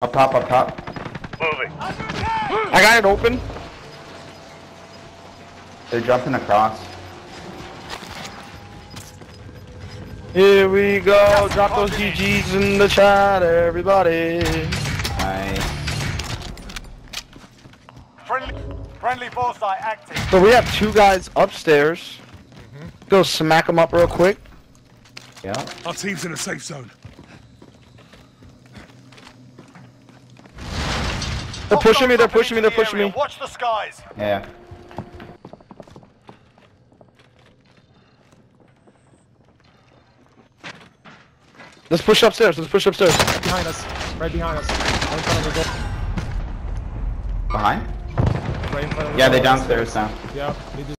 Up top, up top. Moving. I got it open. They're jumping across. Here we go. Drop those GGs in the chat, everybody. Nice. Friendly, friendly bullseye active. So we have two guys upstairs. Mm-hmm. Go smack them up real quick. Yeah. Our team's in a safe zone. They're pushing me. They're pushing me. They're pushing me. Watch the skies. Yeah. Let's push upstairs. Let's push upstairs. Behind us. Right behind us. Right in front of the door. Behind? Right in front of the Yeah, door. they downstairs now. Yeah. They just